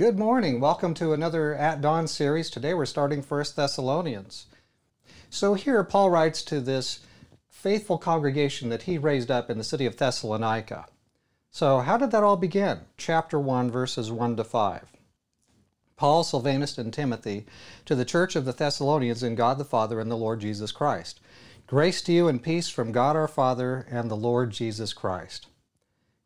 Good morning. Welcome to another At Dawn series. Today we're starting First Thessalonians. So here Paul writes to this faithful congregation that he raised up in the city of Thessalonica. So how did that all begin? Chapter 1 verses 1 to 5. Paul, Silvanus, and Timothy to the church of the Thessalonians in God the Father and the Lord Jesus Christ. Grace to you and peace from God our Father and the Lord Jesus Christ.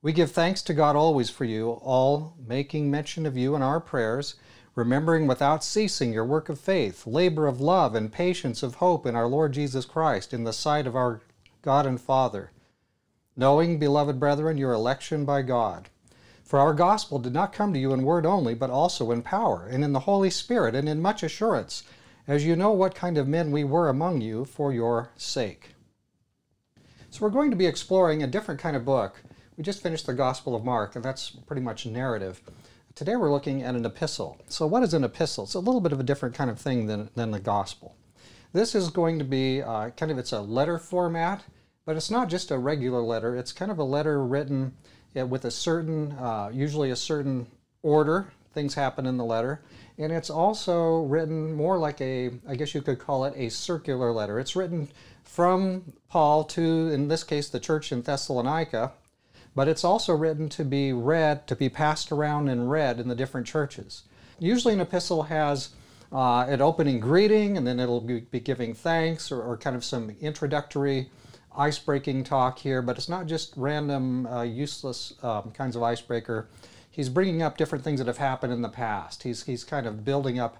We give thanks to God always for you, all making mention of you in our prayers, remembering without ceasing your work of faith, labor of love, and patience of hope in our Lord Jesus Christ in the sight of our God and Father. Knowing, beloved brethren, your election by God. For our gospel did not come to you in word only, but also in power, and in the Holy Spirit, and in much assurance, as you know what kind of men we were among you for your sake. So we're going to be exploring a different kind of book we just finished the Gospel of Mark, and that's pretty much narrative. Today we're looking at an epistle. So what is an epistle? It's a little bit of a different kind of thing than, than the Gospel. This is going to be uh, kind of, it's a letter format, but it's not just a regular letter. It's kind of a letter written with a certain, uh, usually a certain order. Things happen in the letter. And it's also written more like a, I guess you could call it a circular letter. It's written from Paul to, in this case, the church in Thessalonica, but it's also written to be read, to be passed around and read in the different churches. Usually an epistle has uh, an opening greeting, and then it'll be, giving thanks or, or, kind of some introductory ice-breaking talk here, but it's not just random, uh, useless um, kinds of icebreaker. He's bringing up different things that have happened in the past. He's, he's kind of building up.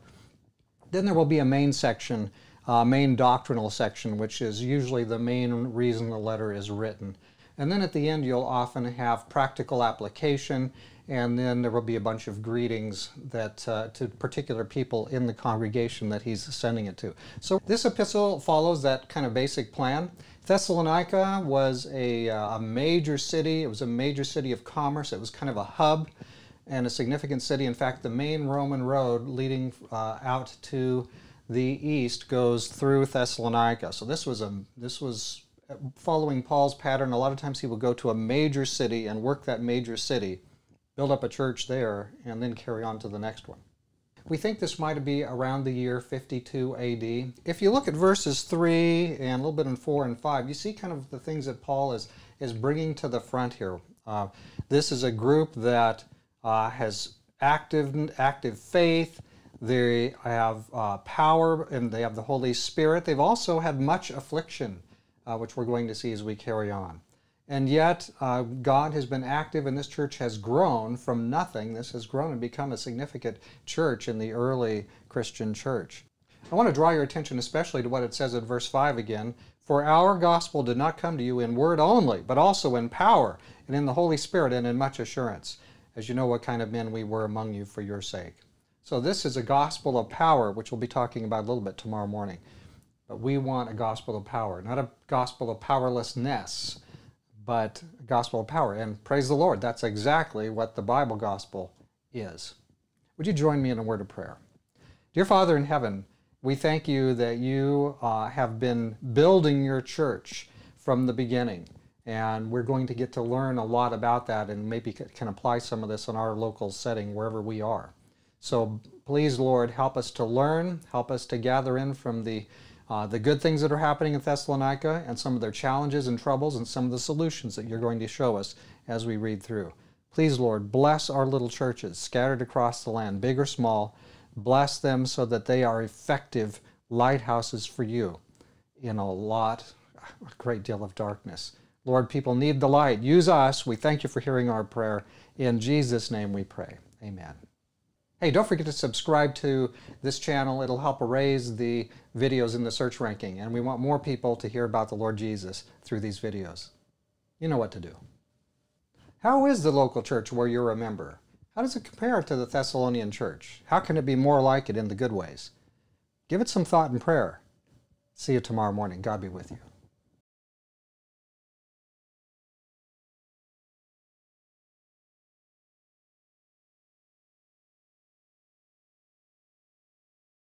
Then there will be a main section, uh, main doctrinal section, which is usually the main reason the letter is written. And then at the end, you'll often have practical application, and then there will be a bunch of greetings that uh, to particular people in the congregation that he's sending it to. So this epistle follows that kind of basic plan. Thessalonica was a, uh, a major city. It was a major city of commerce. It was kind of a hub and a significant city. In fact, the main Roman road leading uh, out to the east goes through Thessalonica. So this was a this was following Paul's pattern, a lot of times he will go to a major city and work that major city, build up a church there, and then carry on to the next one. We think this might be around the year 52 AD. If you look at verses 3 and a little bit in 4 and 5, you see kind of the things that Paul is, is bringing to the front here. Uh, this is a group that uh, has active, active faith. They have uh, power and they have the Holy Spirit. They've also had much affliction uh, which we're going to see as we carry on. And yet, uh, God has been active, and this church has grown from nothing. This has grown and become a significant church in the early Christian church. I want to draw your attention especially to what it says in verse 5 again. For our gospel did not come to you in word only, but also in power, and in the Holy Spirit, and in much assurance, as you know what kind of men we were among you for your sake. So, this is a gospel of power, which we'll be talking about a little bit tomorrow morning. But we want a gospel of power, not a gospel of powerlessness, but a gospel of power. And praise the Lord, that's exactly what the Bible gospel is. Would you join me in a word of prayer? Dear Father in heaven, we thank you that you uh, have been building your church from the beginning. And we're going to get to learn a lot about that and maybe can apply some of this in our local setting wherever we are. So please, Lord, help us to learn, help us to gather in from the uh, the good things that are happening in Thessalonica and some of their challenges and troubles and some of the solutions that you're going to show us as we read through. Please, Lord, bless our little churches scattered across the land, big or small. Bless them so that they are effective lighthouses for you in a lot, a great deal of darkness. Lord, people need the light. Use us. We thank you for hearing our prayer. In Jesus' name we pray. Amen. Hey, don't forget to subscribe to this channel. It'll help raise the videos in the search ranking, and we want more people to hear about the Lord Jesus through these videos. You know what to do. How is the local church where you're a member? How does it compare to the Thessalonian church? How can it be more like it in the good ways? Give it some thought and prayer. See you tomorrow morning. God be with you.